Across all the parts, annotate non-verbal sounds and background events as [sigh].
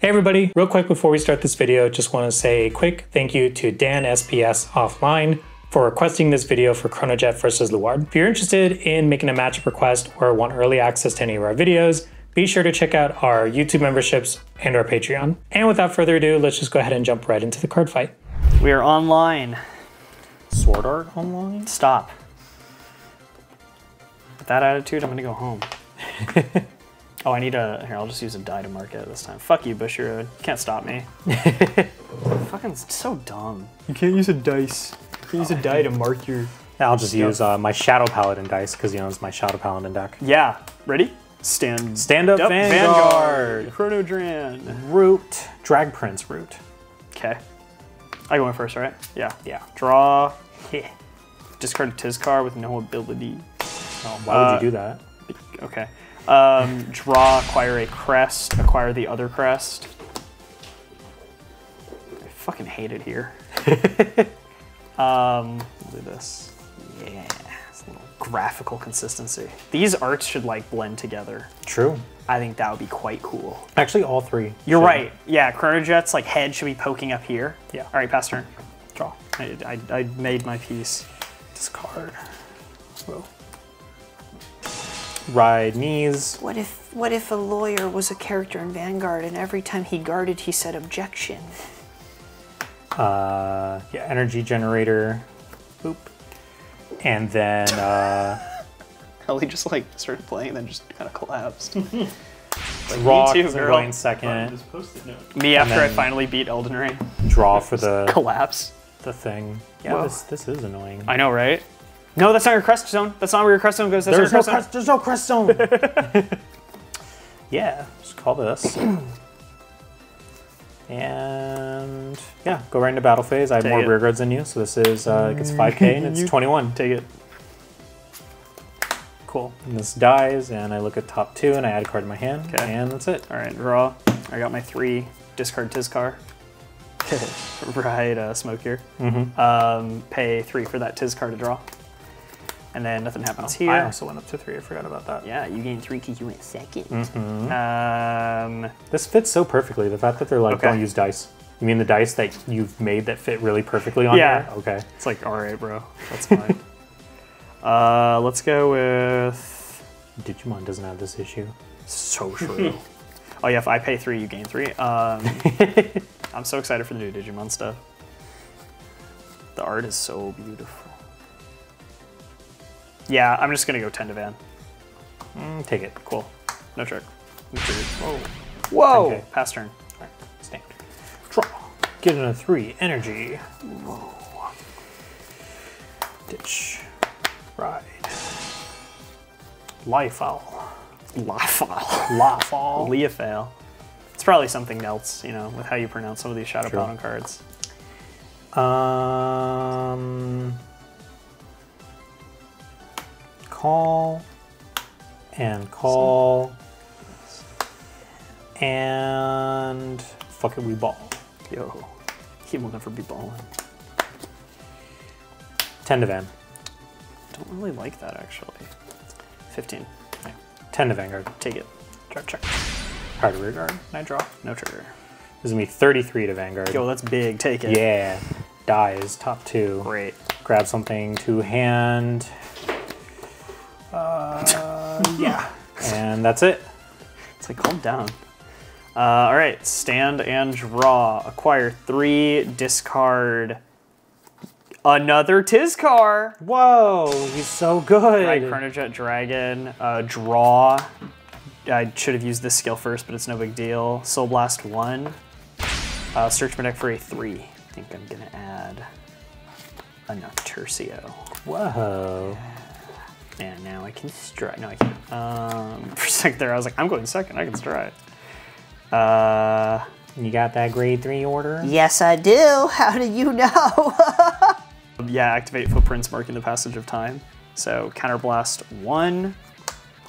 Hey everybody, real quick before we start this video, just want to say a quick thank you to Dan SPS Offline for requesting this video for Chronojet versus Luard. If you're interested in making a matchup request or want early access to any of our videos, be sure to check out our YouTube memberships and our Patreon. And without further ado, let's just go ahead and jump right into the card fight. We are online. Sword Art Online? Stop. With that attitude, I'm gonna go home. [laughs] oh, I need a. Here, I'll just use a die to mark it this time. Fuck you, Bushiroad. You can't stop me. [laughs] Fucking so dumb. You can't use a dice. You can use a die to mark your. I'll just use uh, my Shadow Paladin dice because you know it's my Shadow Paladin deck. Yeah. Ready? Stand. Stand up, Up Vanguard. Chronodran. Root. Drag Prince Root. Okay. I go in first, right? Yeah. Yeah. Draw. Heh. Discard a Tizcar with no ability. Oh, why would Uh, you do that? Okay. Um, draw, acquire a crest, acquire the other crest. I fucking hate it here. [laughs] um, we'll do this. Yeah, it's a little graphical consistency. These arts should like blend together. True. I think that would be quite cool. Actually, all three. You're should. right. Yeah, Chronojet's like head should be poking up here. Yeah. All right, pass turn. Draw. I, I, I made my piece. Discard. Whoa. Ride knees. What if what if a lawyer was a character in Vanguard and every time he guarded he said objection? Uh, yeah, energy generator. Boop. And then uh, [laughs] Ellie just like started playing, then just kind of collapsed. [laughs] like, draw too, because I'm girl. going second. Me after I finally beat Elden Ring. Draw for [laughs] the Collapse. the thing. Yeah, Whoa. this this is annoying. I know, right? No, that's not your crest zone. That's not where your crest zone goes. That's There's your no crest crest. There's no crest zone. [laughs] [laughs] yeah, just call this. [clears throat] and yeah, go right into battle phase. I have Take more it. rear guards than you, so this is uh, it gets 5k and it's [laughs] 21. Take it. Cool. And this dies, and I look at top two, and I add a card to my hand, Okay. and that's it. All right, draw. I got my three. Discard Tizcar. right, uh, smoke here. Mm-hmm. Um, pay three for that Tizcar to draw. And then nothing happens here. Oh, I also went up to three. I forgot about that. yeah, you gain three because you went 2nd Mhm. Um, This fits so perfectly. The fact that they're like, Okay. don't use dice. You mean the dice that you've made that fit really perfectly on Yeah. here? Okay. It's like, all right, bro, that's [laughs] fine. uh, let's go with Digimon doesn't have this issue. so [laughs] true. oh yeah, if I pay three, you gain three. Um, [laughs] I'm so excited for the new Digimon stuff. The art is so beautiful. Yeah, I'm just gonna go ten to van. Mm, take it. Cool. No trick. No trigger. Whoa. Whoa! Okay. Pass turn. Alright, stand. Draw. Get in a three. Energy. Ditch. Ride. Liefal. Lafal. Lafal. Leofail. It's probably something else, you know, with how you pronounce some of these Shadow True. Paladin cards. Um. Call. And call. And. Fuck it, we ball. Yo, he will never be balling. 10 to Van. Don't really like that actually. 15. 10 to Vanguard. Take it. Check, check. Card rear guard. I draw. No trigger. This is gonna be 33 to Vanguard. Yo, that's big. Take it. Yeah. Dies. Top two. Great. Grab something to hand. [laughs] Yeah. And that's it. It's like, calm down. Uh, all right, stand and draw. Acquire three, discard another Tizcar. Whoa, he's so good. Right, Chronojet Dragon. Uh, draw. I should have used this skill first, but it's no big deal. Soul Blast 1. Uh, search my deck for a 3. I think I'm going to add a Nocturcio. Whoa. And now I can strike. No, I can't. Um, [laughs] for a second there, I was like, I'm going second. I can strike. Uh, You got that grade three order? Yes, I do. [laughs] How do you know? [laughs] yeah, activate footprints marking the passage of time. So counterblast one,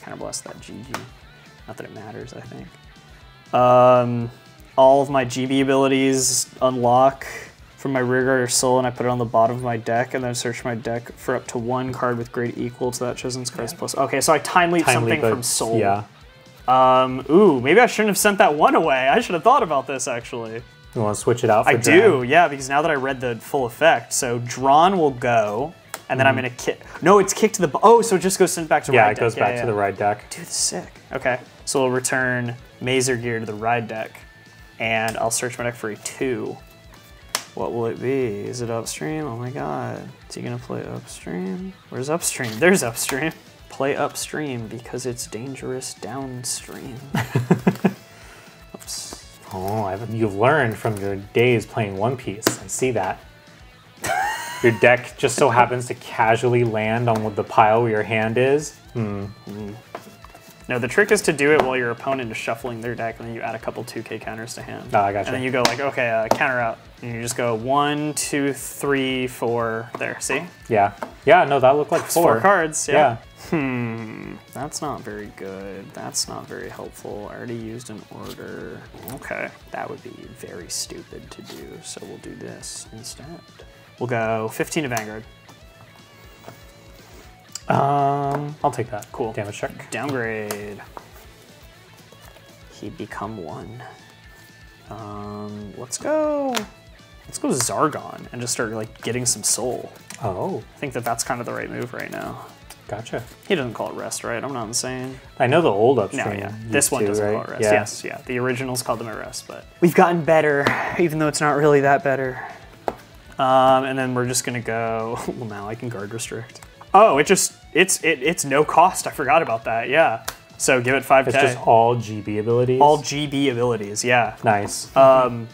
counterblast that GG. Not that it matters, I think. Um, all of my GB abilities unlock from my rearguard or soul, and I put it on the bottom of my deck, and then search my deck for up to one card with grade equal to that chosen card's plus. Okay, so I time leap Time something leap, from soul. Yeah. Um, ooh, maybe I shouldn't have sent that one away. I should have thought about this actually. You want to switch it out for I Dran? do, yeah, because now that I read the full effect, so drawn will go, and then I'm gonna kick. No, it's kicked to the. Oh, so it just goes sent back to Yeah, ride it goes back yeah, to the ride deck. Dude, sick. Okay, so we'll return Mazer Gear to the ride deck, and I'll search my deck for a two. What will it be? Is it upstream? Oh my god. Is he gonna play upstream? Where's upstream? There's upstream. Play upstream because it's dangerous downstream. [laughs] Oops. Oh, I've, you've learned from your days playing One Piece. I see that. your deck just so happens to casually land on what the pile where your hand is. Hmm. Hmm. No, the trick is to do it while your opponent is shuffling their deck, and then you add a couple 2k counters to hand. Oh, I gotcha. And then you go like, okay, uh, counter out. And you just go one, two, three, four. There, see? Yeah. Yeah, no, that looked like four. four cards. Yeah. Yeah. That's not very good. That's not very helpful. I already used an order. Okay. That would be very stupid to do. So we'll do this instead. We'll go 15 to Vanguard. Um, I'll take that. Cool. Damage check. Downgrade. He'd become one. Um, let's go. Let's go Zargon and just start like getting some soul. Oh, I think that that's kind of the right move right now. gotcha. He doesn't call it rest, right? I'm not insane. I know the old No, upstream. yeah. This one to, doesn't right? call it rest. Yeah. Yes, yeah. The originals called them a rest, but we've gotten better, even though it's not really that better. Um, and then we're just gonna go. [laughs] Well, now I can guard restrict. Oh, it just it's it, it's no cost. I forgot about that. Yeah. So give it five It's just all GB abilities. All GB abilities. Yeah. nice. Um.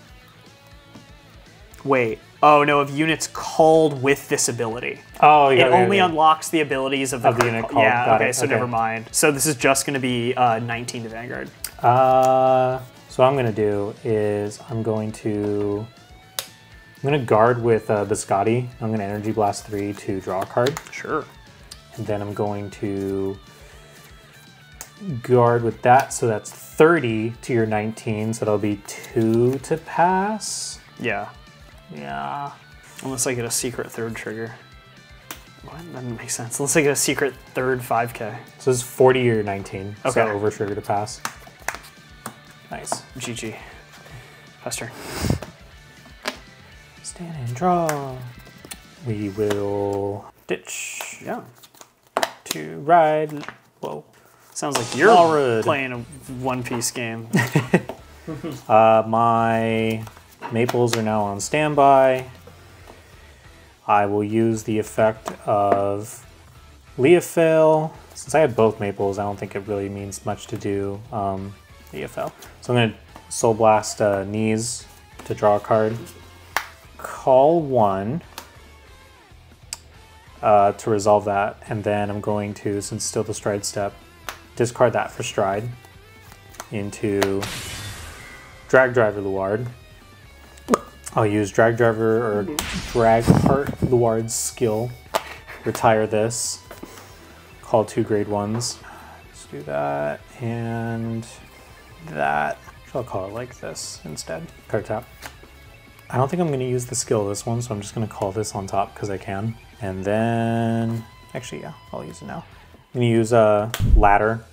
Wait. Oh no! Of units called with this ability. oh, It yeah, yeah, only yeah. unlocks the abilities of the, Of the unit called. Yeah. Got okay. it, So okay. never mind. So this is just going to be uh, 19 to Vanguard. Uh, so what I'm gonna do is I'm going to I'm gonna guard with uh, Biscotti. I'm gonna Energy Blast three to draw a card, Sure. and then I'm going to guard with that. So that's 30 to your 19. So that'll be two to pass. Yeah. Yeah. Unless I get a secret third trigger. What? That doesn't make sense. Unless I get a secret third 5k. So it's 40 or 19. So Okay. over trigger to pass. Nice. GG. Pass turn. Stand and draw. We will ditch Yeah. to ride. Whoa. Sounds like you're playing a One Piece game. [laughs] Uh, my maples are now on standby. I will use the effect of Leofail. Since I have both maples, I don't think it really means much to do um. So I'm going to Soul Blast uh, Knees to draw a card. Call one uh, to resolve that. And then I'm going to, since still the stride step, discard that for stride into Drag Driver Luard. I'll use Drag Driver or Drag Heart Luard's skill. Retire this. Call two grade ones. Let's do that and that. I'll call it like this instead. Card tap. I don't think I'm going to use the skill this one, so I'm just going to call this on top because I can. And then, actually, yeah, I'll use it now. I'm going to use a ladder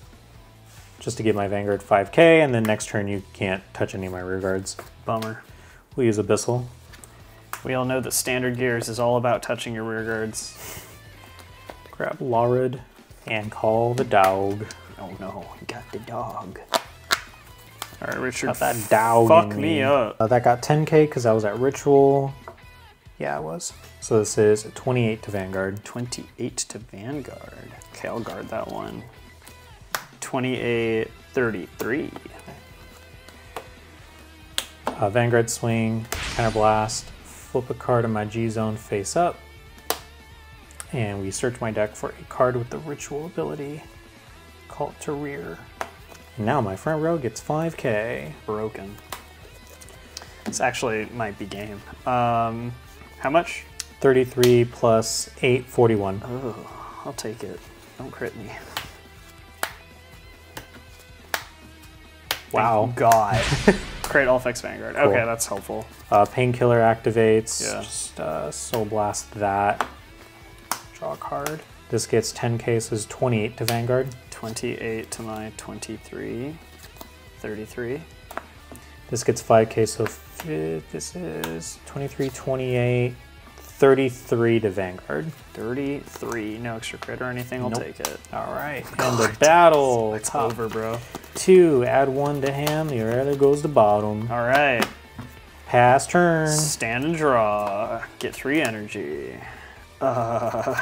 just to give my Vanguard 5k, and then next turn you can't touch any of my rear guards. Bummer. We'll use Abyssal. We all know that standard gears is all about touching your rear guards. Grab Luard and call the dog. Oh no, got the dog. All right, Richard. Got that. Fuck me up. Uh, that got 10k because I was at Ritual. Yeah, I was. So this is 28 to Vanguard. 28 to Vanguard. Okay, I'll guard that one. 28, 33. Uh, Vanguard swing, counterblast, flip a card in my G zone face up, and we search my deck for a card with the ritual ability. Call it to rear. Now my front row gets 5k. Broken. This actually might be game. Um, how much? 33 plus 8, 41. Oh, I'll take it. Don't crit me. Wow. Thank God. [laughs] Crit all effects Vanguard. Cool. Okay, that's helpful. Uh, Painkiller activates. Yeah. Just uh, Soul Blast that. Draw a card. This gets 10k, so 28 to Vanguard. 28 to my 23. 33. This gets 5k, so this is 23, 28, 33 to Vanguard. 33. No extra crit or anything. I'll Nope. take it. All right. And the battle. It's top over, bro. two. Add one to hand. The other goes to bottom. All right. Pass turn. Stand and draw. Get three energy. Uh,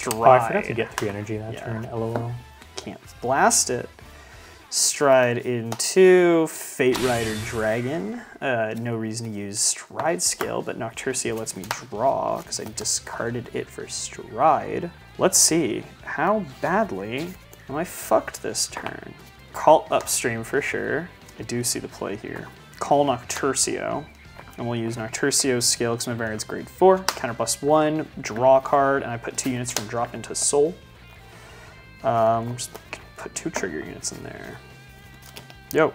stride. Oh, I forgot to get three energy that Yeah. turn. LOL. Can't blast it. Stride into Fate Rider Dragon. Uh, no reason to use Stride skill, but Nocturcia lets me draw because I discarded it for Stride. Let's see. How badly am I fucked this turn? Call Upstream for sure. I do see the play here. Call Nocturcio. And we'll use Nocturcio's skill because my variant's grade 4. Counter 1, draw a card, and I put two units from drop into Soul. Um, just put two trigger units in there. Yo.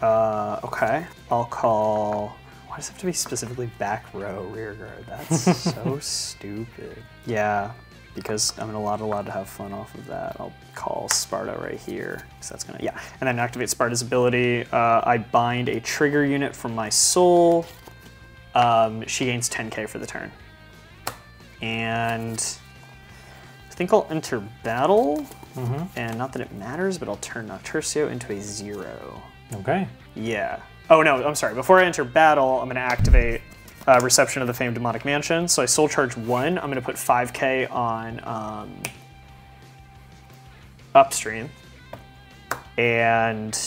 Uh, okay. I'll call. Why does it have to be specifically back row rear guard? That's so [laughs] stupid. Yeah, because I'm allowed allowed to have fun off of that. I'll call Sparta right here. So that's gonna yeah, and then activate Sparta's ability. Uh, I bind a trigger unit from my soul. Um, she gains 10k for the turn. And I think I'll enter battle. And not that it matters, but I'll turn Nocturcio into a zero. Okay. Yeah. Oh no, I'm sorry. Before I enter battle, I'm going to activate uh, Reception of the Famed Demonic Mansion. So I soul charge one. I'm going to put 5k on um, upstream, and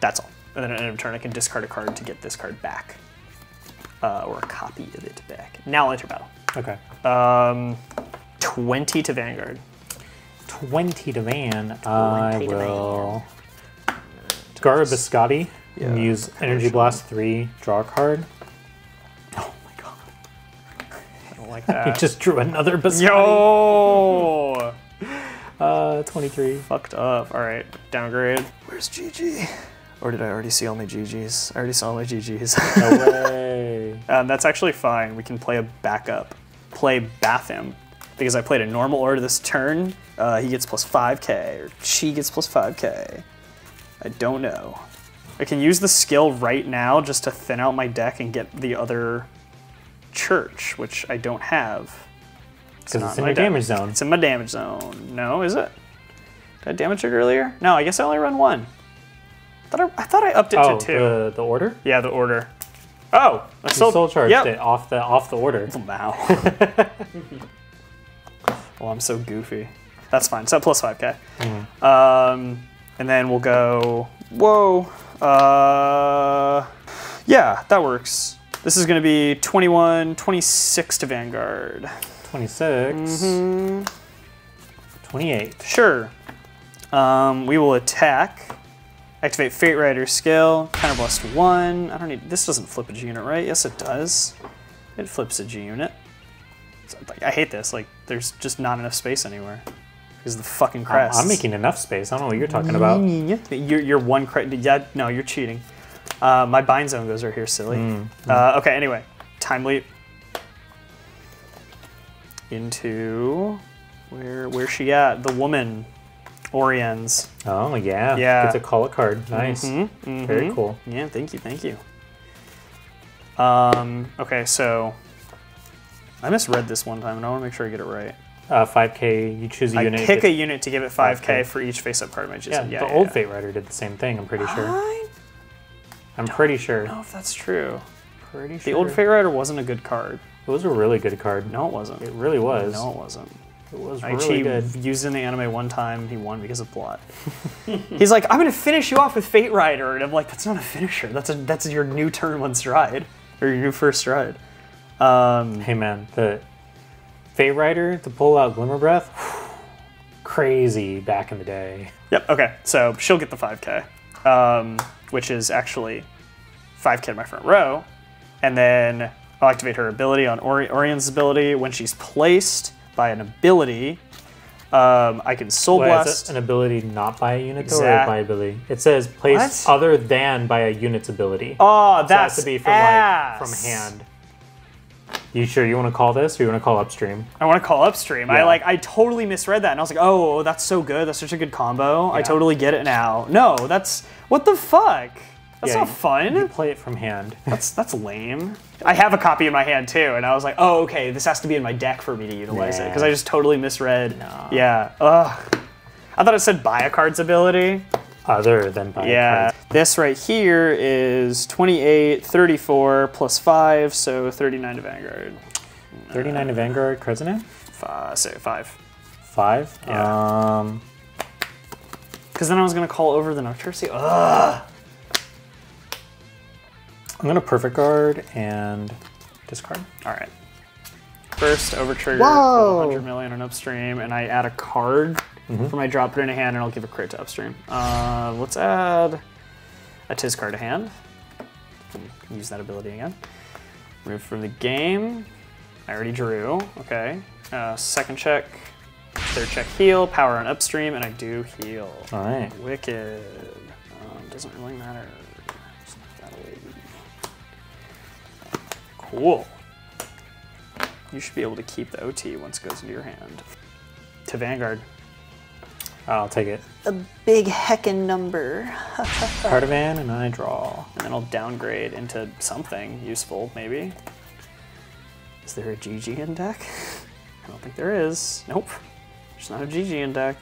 that's all. And then at end of turn, I can discard a card to get this card back, uh, or a copy of it back. Now I'll enter battle. Okay. Um, 20 to Vanguard. 20 to Van. I to will. Garabascati. Yeah, use Energy Blast 3, draw a card. I don't He just drew another Biscotti. Yo! [laughs] Uh, 23. Fucked up. All right, downgrade. Where's GG? Or did I already see all my GGs? I already saw all my GGs. No [laughs] way. um, that's actually fine. We can play a backup. Play Bathim. Because I played a normal order this turn. Uh, he gets plus 5k, or she gets plus 5k. I don't know. I can use the skill right now just to thin out my deck and get the other church, which I don't have. Because not it's in my damage zone. It's in my damage zone. No, is it? Did I damage it earlier? No, I guess I only run one. I thought I, I, thought I upped it Oh, to two. the, the order? Yeah, the order. Oh, I sold, soul charged yep. it off the off the order. [laughs] Wow. [laughs] well, I'm so goofy. That's fine. So plus 5k. Mm-hmm. Um, and then we'll go. Whoa. Uh, yeah, that works. This is going to be 21, 26 to Vanguard. 26. Mm-hmm. 28. Sure. Um, we will attack. Activate Fate Rider skill. Counterblast one. I don't need. This doesn't flip a G unit, right? Yes, it does. It flips a G unit. So, like, I hate this. Like, there's just not enough space anywhere because the fucking I'm, crest. I'm making enough space. I don't know what you're talking about. You're, you're one crest. Yeah, no, you're cheating. Uh, my bind zone goes right here, silly. Mm, Uh, okay, anyway, time leap into where where's she at? The woman, Oriens. Oh, yeah. Yeah. Get to call a card. Nice. Mhm, Very mhm. cool. Yeah, thank you, thank you. Um, okay, so I misread this one time, and I want to make sure I get it right. Uh, 5k, you choose a I unit. I pick a unit to give it 5k, 5K. for each face-up card I choose. yeah, yeah, the yeah, old yeah. Fate Rider did the same thing, I'm pretty sure. I I'm pretty sure. I don't know if that's true. Pretty sure. The old Fate Rider wasn't a good card. It was a really good card. No, it wasn't. It really was. No, it wasn't. It was I really actually good. used in the anime one time. He won because of plot. [laughs] He's like, I'm gonna finish you off with Fate Rider, and I'm like, that's not a finisher. That's a that's your new turn one stride or your new first stride. Um, Hey man, the Fate Rider to pull out Glimmer Breath, [sighs] crazy back in the day. Yep. Okay. So she'll get the 5k, um, which is actually 5k in my front row, and then I'll activate her ability on Ori- Orion's ability when she's placed by an ability. Um, I can Soul Wait, Blast. an ability not by a unit though, or by ability? It says place What? other than by a unit's ability. oh, So it has that's to be from ass. like from hand. You sure you want to call this or you want to call upstream? I want to call upstream. I like I totally misread that and I was like, "Oh, oh that's so good. That's such a good combo. I totally get it now." No, that's what the fuck? That's Yeah, not fun. You play it from hand. [laughs] That's that's lame. I have a copy in my hand too, and I was like, "Oh, okay. This has to be in my deck for me to utilize it because I just totally misread." Yeah. Ugh. I thought it said buy a card's ability. Other than by Yeah. This right here is 28, 34 plus 5, so 39 to Vanguard. 39 to Vanguard, cards in it? Five, say 5. Five. Yeah. Um, Because then I was going to call over the Noctursi. Ugh. I'm gonna perfect guard and discard. All right. First, over trigger, 100 million on upstream, and I add a card for my drop it in a hand, and I'll give a crit to upstream. Uh, let's add a Tiz card to hand. Use that ability again. Remove from the game. I already drew. Okay. Uh, second check, third check, heal, power on upstream, and I do heal. All right. Wicked. Um, doesn't really matter. Just that away. Cool. You should be able to keep the OT once it goes into your hand. To Vanguard. I'll take it. A big heckin' number. [laughs] Cardivan and I draw. And then I'll downgrade into something useful, maybe. Is there a GG in deck? [laughs] I don't think there is. Nope. There's not a GG in deck.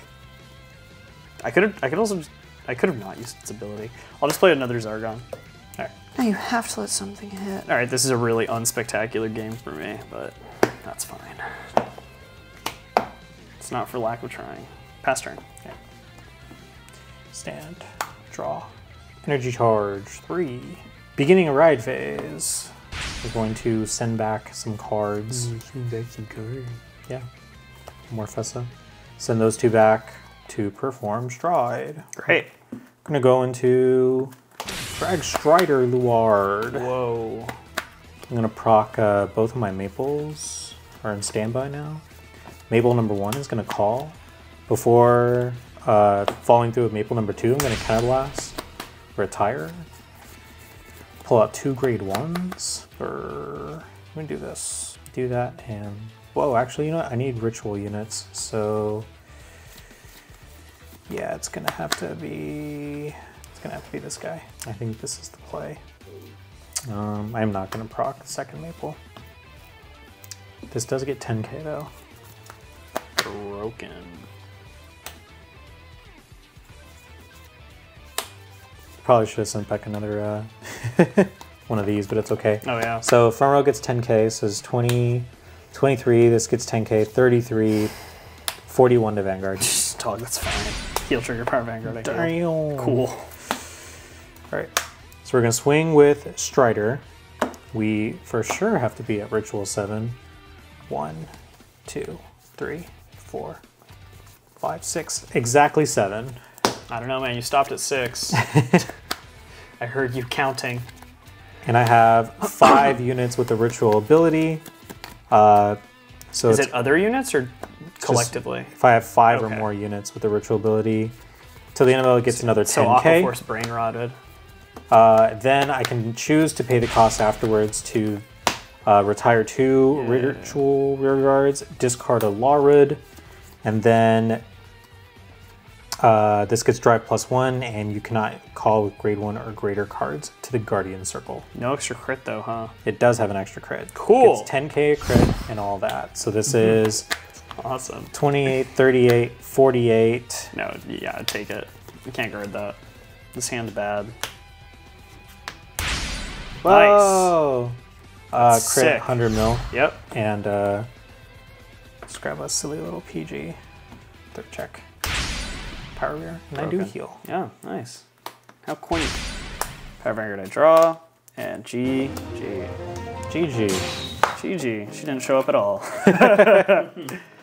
I could have I could also just, I could have not used its ability. I'll just play another Zargon. Alright. Now you have to let something hit. Alright, this is a really unspectacular game for me, but that's fine. It's not for lack of trying. Pass turn. Okay. Stand. Draw. Energy charge. Three. Beginning a ride phase. We're going to send back some cards. Send back some cards. Yeah. More Fessa. Send those two back to perform stride. Great. I'm gonna go into drag Strider Luard. Whoa. I'm gonna proc uh, both of my maples are in standby now. Maple number one is gonna call. Before uh, falling through with maple number two, I'm gonna counterblast, retire, pull out two grade ones. Or I'm gonna do this, do that, and whoa, actually, you know what? I need ritual units, so yeah, it's gonna have to be. It's gonna have to be this guy. I think this is the play. Um, I'm not going to proc the second maple. This does get 10k though. Broken. Probably should have sent back another uh, [laughs] one of these, but it's okay. Oh yeah. So front row gets 10k, so it's 20, 23, this gets 10k, 33, 41 to Vanguard. [laughs] Just Tog, that's fine. Heal trigger power Vanguard. Damn. Cool. Alright, so we're going to swing with Strider. We for sure have to be at Ritual 7. One, two, three, four, five, six. Exactly seven. I don't know, man. You stopped at six. [laughs] I heard you counting. And I have five [coughs] units with the Ritual ability. Uh, so Is it other units or collectively? if I have five or more units with the Ritual ability, till the end of it gets another 10k. Aquaforce brain rotted. Uh, then I can choose to pay the cost afterwards to uh, retire two ritual rear guards, discard a Luard, and then uh, this gets drive plus one, and you cannot call with grade one or greater cards to the Guardian Circle. No extra crit though, huh? It does have an extra crit. Cool. It's 10k crit and all that. So this is Awesome. 28, 38, 48. No, yeah, take it. You can't guard that. This hand's bad. Whoa! Uh, crit Sick. 100 mil. Yep. And uh, let's grab a silly little PG. Third check. Power rear. And I do heal. Yeah, nice. How quaint. Power Vanguard I draw. And G, G, GG. GG. She didn't show up at all. [laughs]